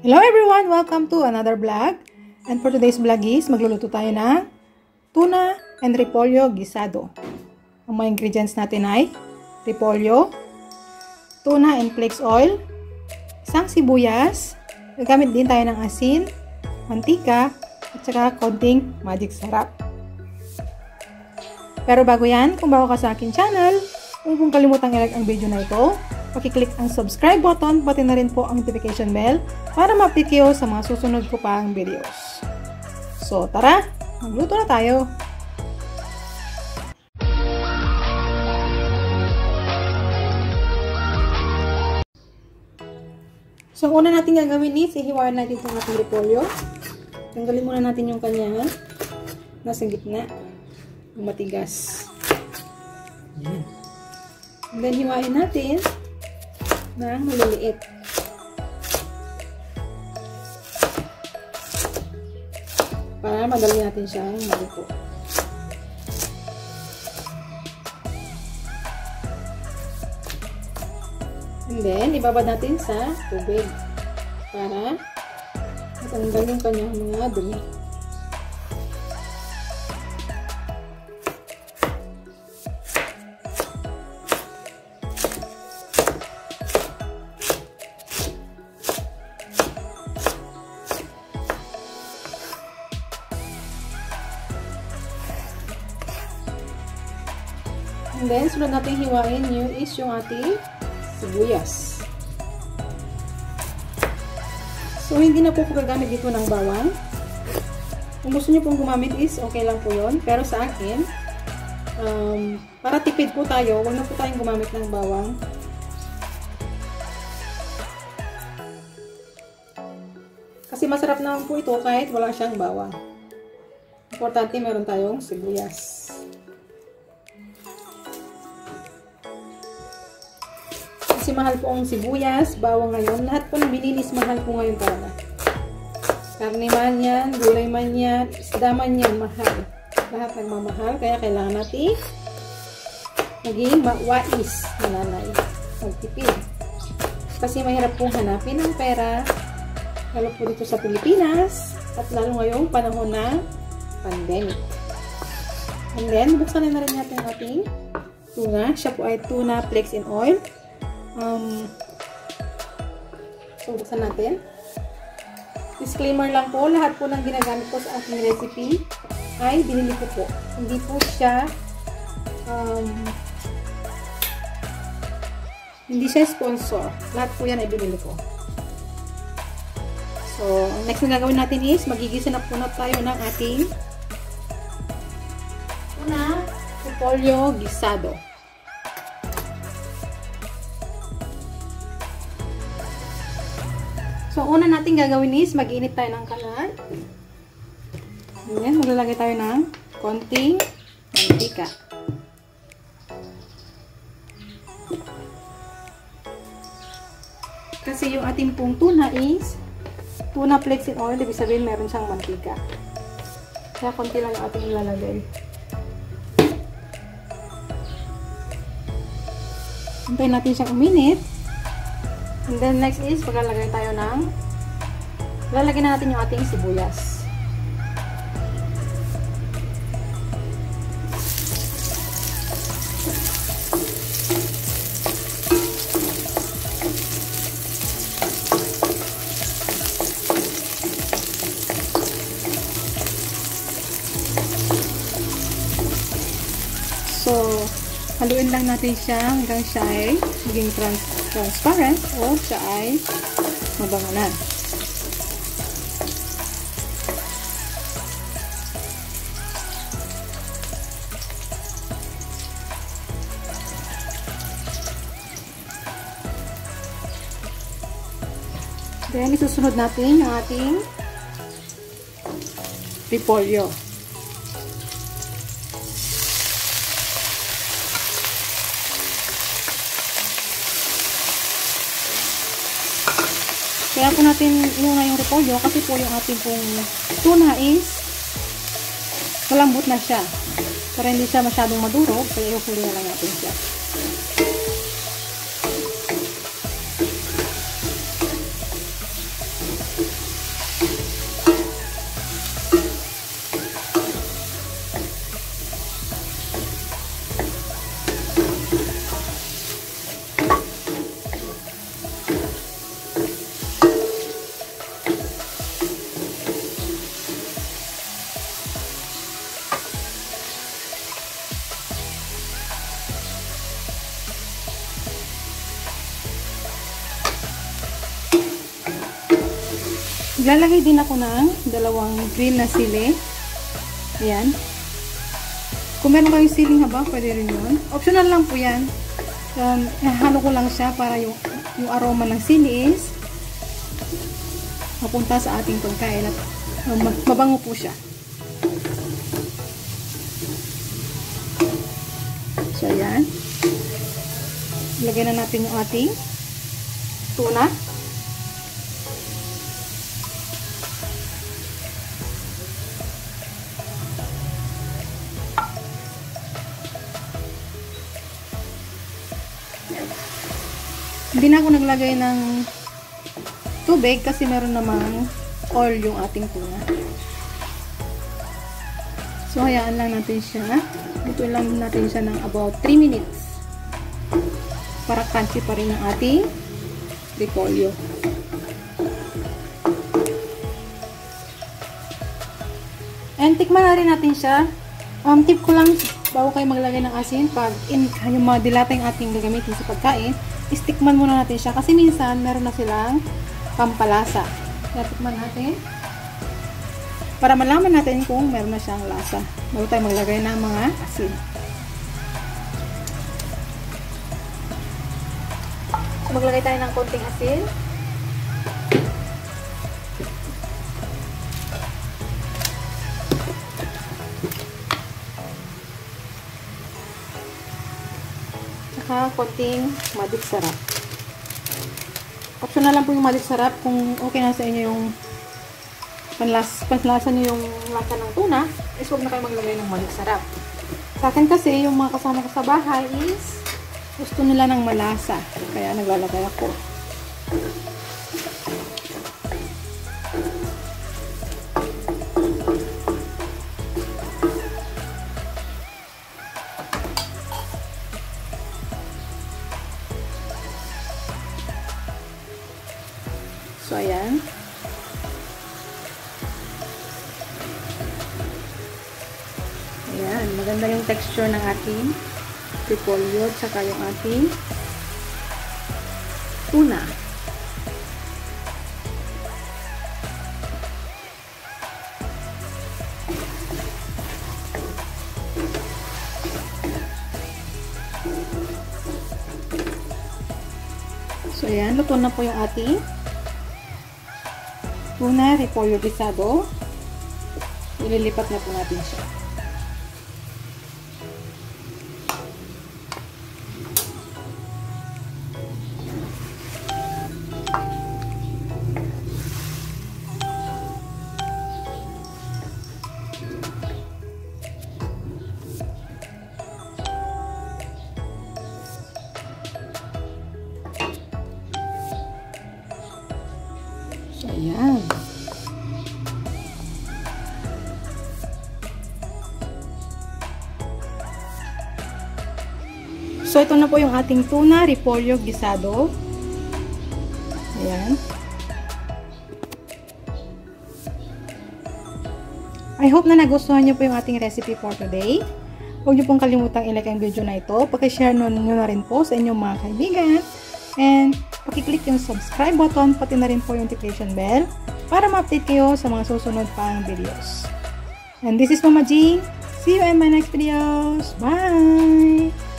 Hello everyone! Welcome to another vlog. And for today's vlog is, magluluto tayo ng tuna and repolyo gisado. Ang mga ingredients natin ay repolyo, tuna and flakes oil, isang sibuyas, gagamit din tayo ng asin, mantika, at saka konting magic sarap. Pero bago yan, kung bago ka sa akin channel, huwag mong kalimutang i-like ang video na ito, pakiclick ang subscribe button, pati na rin po ang notification bell para ma-update kayo sa mga susunod ko pang videos. So, tara! Magluto na tayo! So, ang una natin gagawin is, ihiwain natin itong ating repolyo. Tanggalin muna natin yung kanya nasa gitna. Matigas. Yan. And then, hiwain natin ng maliliit. Para madali natin siyang maluto. And then, ibabad natin sa tubig para matanggal yung kanyang mga dumi. Then, sunod natin hiwain yung is yung ating sibuyas. So, hindi na po po dito ng bawang. Kung gusto niyo pong gumamit is, okay lang po yon Pero sa akin, um, para tipid po tayo, huwag na po tayong gumamit ng bawang. Kasi masarap naman po ito kahit wala siyang bawang. Importante meron tayong sibuyas. Kasi mahal po ang sibuyas, bawang ngayon. Lahat po ng bilinis mahal po ngayon talaga. Karne man yan, gulay man yan, isda man yan, mahal. Lahat nagmamahal, kaya kailangan natin maging wais na nanay. Magtipid. Kasi mahirap pong hanapin ng pera, lalo po dito sa Pilipinas, at lalo ngayong panahon ng pandemic. And then, buksan na rin natin ating tuna. Siya po ay tuna flakes in oil. Um, so, buksan natin. Disclaimer lang po, lahat po ng ginagamit ko sa aking recipe ay binili ko po. Hindi po siya um, hindi siya sponsor. Lahat po yan ay binili ko. So, next na gagawin natin is magigisa na po na tayo ng ating una, repolyo gisado. So, una natin gagawin is mag-init tayo ng kalan. Ayan, maglalagay tayo ng konting mantika. Kasi yung ating pong tuna is tuna in oil, ibig sabihin meron siyang mantika. Kaya konti lang yung ating ilalagay. Hintayin natin siyang uminit. And then next is maglalagay tayo ng lalagyan natin yung ating sibuyas. Lang natin siya hanggang siya ay maging trans transparent o siya ay mabanganan. Then, isusunod natin yung ating repolyo. Kaya po natin muna yung repolyo kasi po yung ating pong tuna is malambot na siya. Para hindi siya masyadong madurog, kaya ihuli na lang natin siya. Lalagay din ako ng dalawang green na sili. Ayan. Kung meron kayong siling haba, pwede rin yun. Optional lang po yan. Um, halo ko lang siya para yung, yung aroma ng sili is mapunta sa ating pagkain at um, mabango po siya. So, ayan. Ilagay na natin yung ating tuna. Hindi na ako naglagay ng tubig kasi meron namang oil yung ating tuna. So, hayaan lang natin siya. Ito lang natin siya ng about 3 minutes. Para crunchy pa rin ang ating repolyo. And tikman na rin natin siya. Um, tip ko lang, bago kayo maglagay ng asin, pag in, yung mga dilata yung ating gagamitin sa pagkain, istikman muna natin siya. Kasi minsan, meron na silang pampalasa. Kaya tikman natin. Para malaman natin kung meron na siyang lasa. Bago tayo maglagay ng mga asin. So, maglagay tayo ng konting asin. Konting madik sarap. Optional lang po yung madik sarap kung okay na sa inyo yung panlas, panlasa niyo yung lasa ng tuna, is huwag na kayo maglagay ng madik sarap. Sa akin kasi, yung mga kasama ko sa bahay is gusto nila ng malasa. Kaya naglalagay ako. So, ayan. Ayan, maganda yung texture ng ating repolyo at saka yung ating tuna. So, ayan, luto na po yung ating tuna repolyo guisado. Ililipat na po natin siya. So, ito na po yung ating tuna, repolyo, gisado. Ayan. I hope na nagustuhan nyo po yung ating recipe for today. Huwag nyo pong kalimutang ilike ang video na ito. Pakishare nyo na rin po sa inyong mga kaibigan. And pakiclick yung subscribe button, pati na rin po yung notification bell para ma-update kayo sa mga susunod pang videos. And this is Mama Jean. See you in my next videos. Bye!